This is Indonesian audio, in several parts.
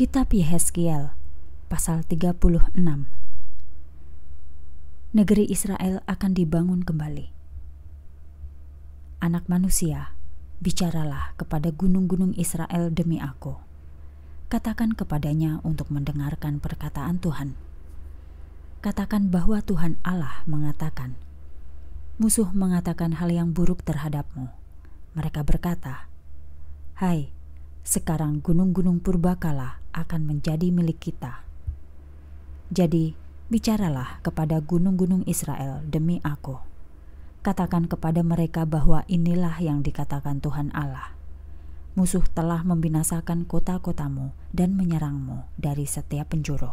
Kitab Yehezkiel pasal 36 Negeri Israel akan dibangun kembali. Anak manusia, bicaralah kepada gunung-gunung Israel demi aku. Katakan kepadanya untuk mendengarkan perkataan Tuhan. Katakan bahwa Tuhan Allah mengatakan, Musuh mengatakan hal yang buruk terhadapmu. Mereka berkata, Hai, sekarang gunung-gunung purbakala akan menjadi milik kita. Jadi, bicaralah kepada gunung-gunung Israel demi aku. Katakan kepada mereka bahwa inilah yang dikatakan Tuhan Allah. Musuh telah membinasakan kota-kotamu dan menyerangmu dari setiap penjuru.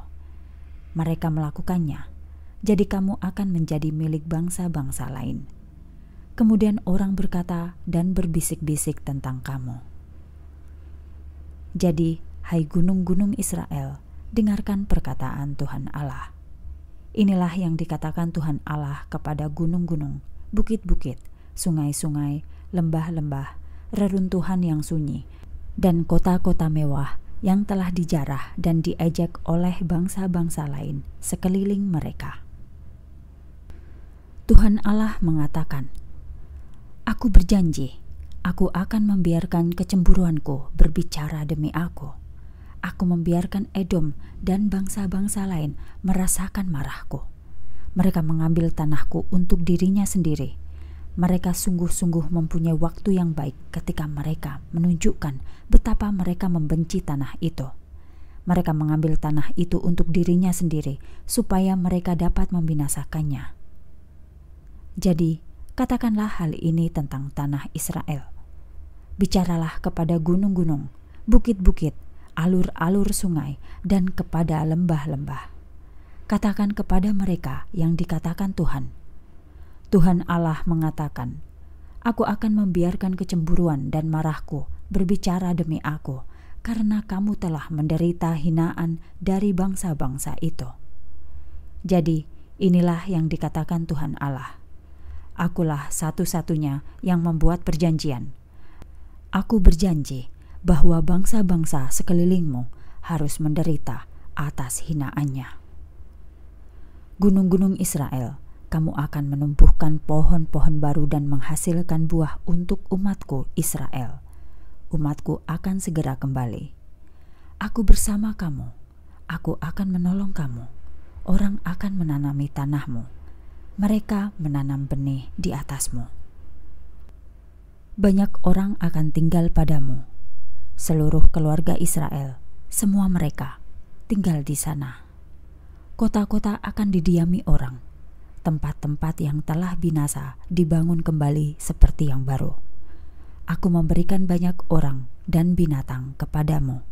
Mereka melakukannya, jadi kamu akan menjadi milik bangsa-bangsa lain. Kemudian orang berkata dan berbisik-bisik tentang kamu. Jadi, hai gunung-gunung Israel, dengarkan perkataan Tuhan Allah. Inilah yang dikatakan Tuhan Allah kepada gunung-gunung, bukit-bukit, sungai-sungai, lembah-lembah, reruntuhan yang sunyi, dan kota-kota mewah yang telah dijarah dan diejek oleh bangsa-bangsa lain sekeliling mereka. Tuhan Allah mengatakan, "Aku berjanji." Aku akan membiarkan kecemburuanku berbicara demi aku. Aku membiarkan Edom dan bangsa-bangsa lain merasakan marahku. Mereka mengambil tanahku untuk dirinya sendiri. Mereka sungguh-sungguh mempunyai waktu yang baik ketika mereka menunjukkan betapa mereka membenci tanah itu. Mereka mengambil tanah itu untuk dirinya sendiri, supaya mereka dapat membinasakannya. Jadi, katakanlah hal ini tentang tanah Israel bicaralah kepada gunung-gunung, bukit-bukit, alur-alur sungai, dan kepada lembah-lembah. Katakan kepada mereka yang dikatakan Tuhan. Tuhan Allah mengatakan, Aku akan membiarkan kecemburuan dan marahku berbicara demi aku, karena kamu telah menderita hinaan dari bangsa-bangsa itu. Jadi, inilah yang dikatakan Tuhan Allah. Akulah satu-satunya yang membuat perjanjian Aku berjanji bahwa bangsa-bangsa sekelilingmu harus menderita atas hinaannya. Gunung-gunung Israel, kamu akan menumbuhkan pohon-pohon baru dan menghasilkan buah untuk umatku Israel. Umatku akan segera kembali. Aku bersama kamu, aku akan menolong kamu. Orang akan menanami tanahmu, mereka menanam benih di atasmu banyak orang akan tinggal padamu. Seluruh keluarga Israel, semua mereka tinggal di sana. Kota-kota akan didiami orang. Tempat-tempat yang telah binasa dibangun kembali seperti yang baru. Aku memberikan banyak orang dan binatang kepadamu,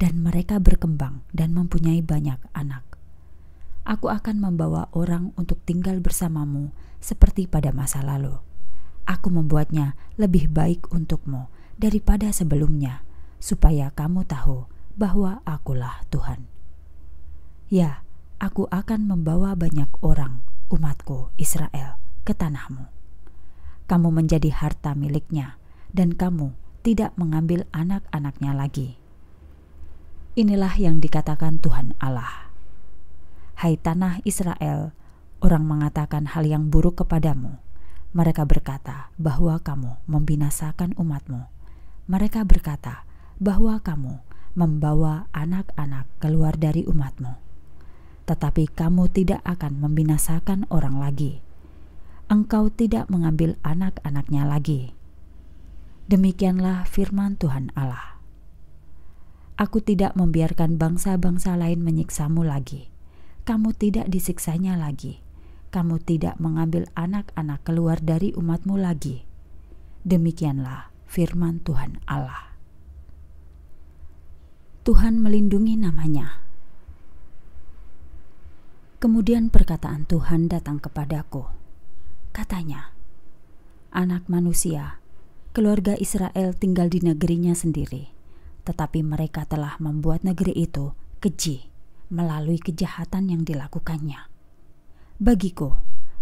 dan mereka berkembang dan mempunyai banyak anak. Aku akan membawa orang untuk tinggal bersamamu seperti pada masa lalu aku membuatnya lebih baik untukmu daripada sebelumnya, supaya kamu tahu bahwa akulah Tuhan. Ya, aku akan membawa banyak orang, umatku Israel, ke tanahmu. Kamu menjadi harta miliknya, dan kamu tidak mengambil anak-anaknya lagi. Inilah yang dikatakan Tuhan Allah. Hai tanah Israel, orang mengatakan hal yang buruk kepadamu, mereka berkata bahwa kamu membinasakan umatmu. Mereka berkata bahwa kamu membawa anak-anak keluar dari umatmu. Tetapi kamu tidak akan membinasakan orang lagi. Engkau tidak mengambil anak-anaknya lagi. Demikianlah firman Tuhan Allah. Aku tidak membiarkan bangsa-bangsa lain menyiksamu lagi. Kamu tidak disiksanya lagi kamu tidak mengambil anak-anak keluar dari umatmu lagi. Demikianlah firman Tuhan Allah. Tuhan melindungi namanya. Kemudian perkataan Tuhan datang kepadaku. Katanya, Anak manusia, keluarga Israel tinggal di negerinya sendiri, tetapi mereka telah membuat negeri itu keji melalui kejahatan yang dilakukannya Bagiku,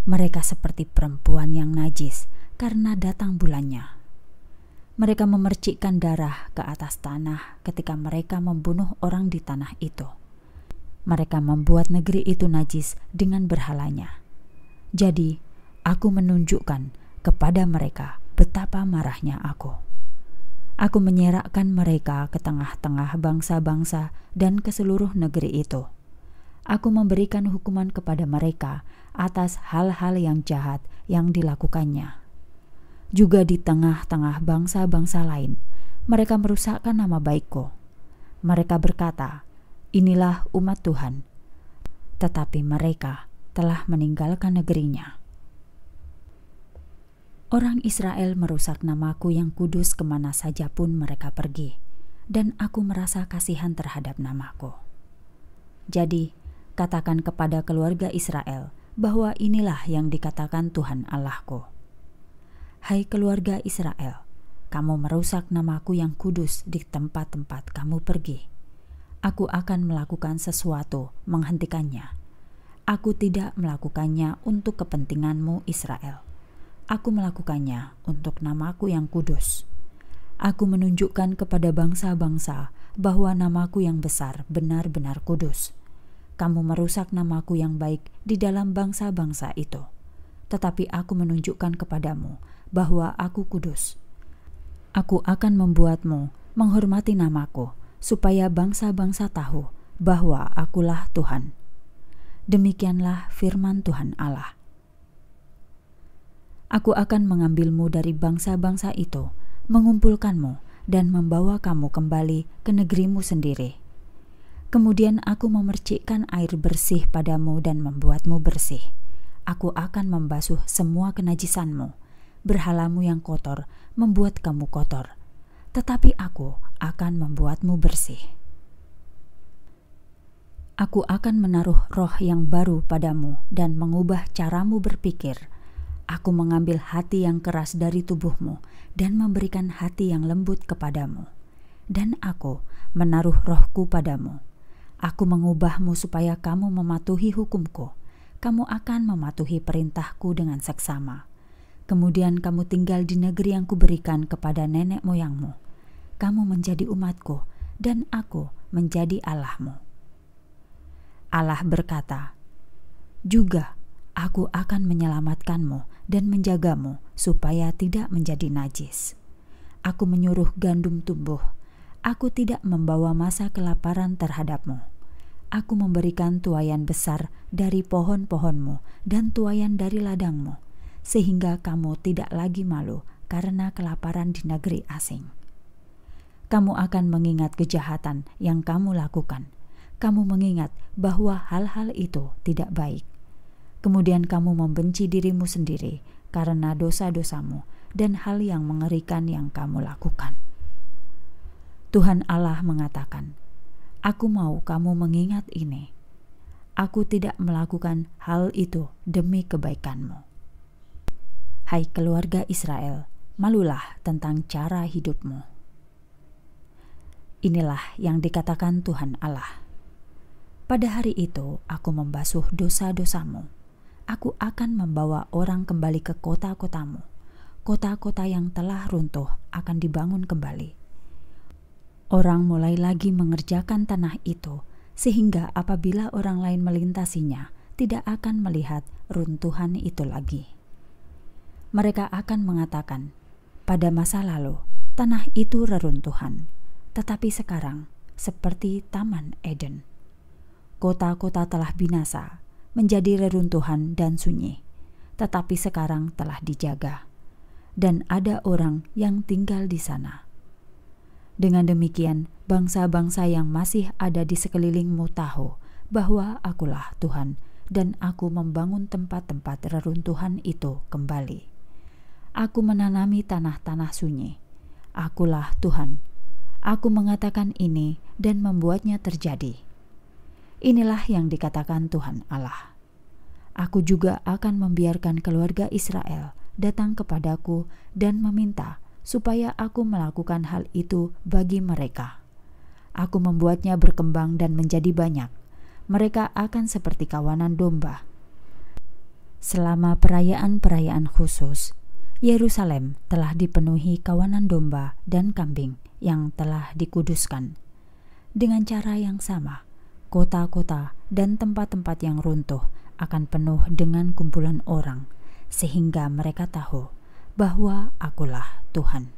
mereka seperti perempuan yang najis karena datang bulannya. Mereka memercikkan darah ke atas tanah ketika mereka membunuh orang di tanah itu. Mereka membuat negeri itu najis dengan berhalanya. Jadi, aku menunjukkan kepada mereka betapa marahnya aku. Aku menyerakkan mereka ke tengah-tengah bangsa-bangsa dan ke seluruh negeri itu. Aku memberikan hukuman kepada mereka atas hal-hal yang jahat yang dilakukannya. Juga di tengah-tengah bangsa-bangsa lain, mereka merusakkan nama baikku. Mereka berkata, "Inilah umat Tuhan," tetapi mereka telah meninggalkan negerinya. Orang Israel merusak namaku yang kudus ke mana saja pun mereka pergi, dan aku merasa kasihan terhadap namaku. Jadi, katakan kepada keluarga Israel bahwa inilah yang dikatakan Tuhan Allahku. Hai keluarga Israel, kamu merusak namaku yang kudus di tempat-tempat kamu pergi. Aku akan melakukan sesuatu menghentikannya. Aku tidak melakukannya untuk kepentinganmu Israel aku melakukannya untuk namaku yang kudus. Aku menunjukkan kepada bangsa-bangsa bahwa namaku yang besar benar-benar kudus. Kamu merusak namaku yang baik di dalam bangsa-bangsa itu. Tetapi aku menunjukkan kepadamu bahwa aku kudus. Aku akan membuatmu menghormati namaku, supaya bangsa-bangsa tahu bahwa akulah Tuhan. Demikianlah firman Tuhan Allah. Aku akan mengambilmu dari bangsa-bangsa itu, mengumpulkanmu, dan membawa kamu kembali ke negerimu sendiri. Kemudian aku memercikkan air bersih padamu dan membuatmu bersih. Aku akan membasuh semua kenajisanmu. Berhalamu yang kotor membuat kamu kotor, tetapi aku akan membuatmu bersih. Aku akan menaruh roh yang baru padamu dan mengubah caramu berpikir Aku mengambil hati yang keras dari tubuhmu dan memberikan hati yang lembut kepadamu. Dan aku menaruh rohku padamu. Aku mengubahmu supaya kamu mematuhi hukumku. Kamu akan mematuhi perintahku dengan seksama. Kemudian kamu tinggal di negeri yang kuberikan kepada nenek moyangmu. Kamu menjadi umatku, dan aku menjadi Allahmu. Allah berkata, Juga aku akan menyelamatkanmu dan menjagamu supaya tidak menjadi najis. Aku menyuruh gandum tumbuh. Aku tidak membawa masa kelaparan terhadapmu. Aku memberikan tuayan besar dari pohon-pohonmu dan tuayan dari ladangmu, sehingga kamu tidak lagi malu karena kelaparan di negeri asing. Kamu akan mengingat kejahatan yang kamu lakukan. Kamu mengingat bahwa hal-hal itu tidak baik Kemudian kamu membenci dirimu sendiri karena dosa-dosamu dan hal yang mengerikan yang kamu lakukan. Tuhan Allah mengatakan, "Aku mau kamu mengingat ini. Aku tidak melakukan hal itu demi kebaikanmu." Hai keluarga Israel, malulah tentang cara hidupmu. Inilah yang dikatakan Tuhan Allah. Pada hari itu aku membasuh dosa-dosamu aku akan membawa orang kembali ke kota-kotamu. Kota-kota yang telah runtuh akan dibangun kembali. Orang mulai lagi mengerjakan tanah itu, sehingga apabila orang lain melintasinya, tidak akan melihat runtuhan itu lagi. Mereka akan mengatakan, "Pada masa lalu, tanah itu reruntuhan, tetapi sekarang seperti Taman Eden." Kota-kota telah binasa, menjadi reruntuhan dan sunyi, tetapi sekarang telah dijaga, dan ada orang yang tinggal di sana. Dengan demikian, bangsa-bangsa yang masih ada di sekelilingmu tahu bahwa Akulah Tuhan, dan Aku membangun tempat-tempat reruntuhan itu kembali. Aku menanami tanah-tanah sunyi. Akulah Tuhan. Aku mengatakan ini dan membuatnya terjadi Inilah yang dikatakan Tuhan Allah. Aku juga akan membiarkan keluarga Israel datang kepadaku dan meminta supaya aku melakukan hal itu bagi mereka. Aku membuatnya berkembang dan menjadi banyak. Mereka akan seperti kawanan domba. Selama perayaan-perayaan khusus Yerusalem telah dipenuhi kawanan domba dan kambing yang telah dikuduskan. Dengan cara yang sama, kota-kota dan tempat-tempat yang runtuh akan penuh dengan kumpulan orang, sehingga mereka tahu bahwa Akulah Tuhan.